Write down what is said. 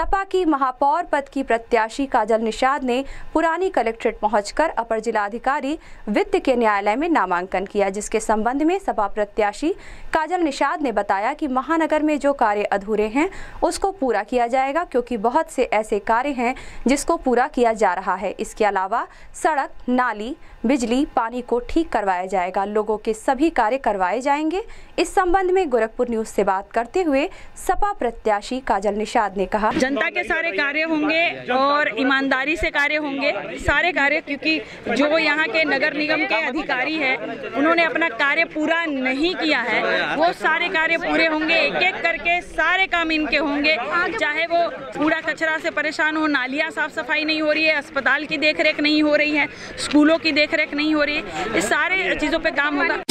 सपा की महापौर पद की प्रत्याशी काजल निषाद ने पुरानी कलेक्ट्रेट पहुंचकर अपर जिलाधिकारी वित्त के न्यायालय में नामांकन किया, जिसके संबंध में सपा प्रत्याशी काजल निषाद ने बताया कि महानगर में जो कार्य अधूरे हैं, उसको पूरा किया जाएगा, क्योंकि बहुत से ऐसे कार्य हैं जिसको पूरा किया जा रहा है। इसके अलावा सड़क, नाली, बिजली, पानी को ठीक करवाया जाएगा। लोगों के सभी कार्य करवाए जाएँगे। इस संबंध में गोरखपुर न्यूज़ से बात करते हुए सपा प्रत्याशी काजल निषाद ने कहा जनता के सारे कार्य होंगे और ईमानदारी से कार्य होंगे, सारे कार्य, क्योंकि जो यहाँ के नगर निगम के अधिकारी हैं, उन्होंने अपना कार्य पूरा नहीं किया है। वो सारे कार्य पूरे होंगे एक एक करके सारे काम इनके होंगे। चाहे वो कूड़ा कचरा से परेशान हो, नालियाँ साफ़ सफ़ाई नहीं हो रही है, अस्पताल की देखरेख नहीं हो रही है, स्कूलों की देखरेख नहीं हो रही है इस सारे चीज़ों पर काम होगा।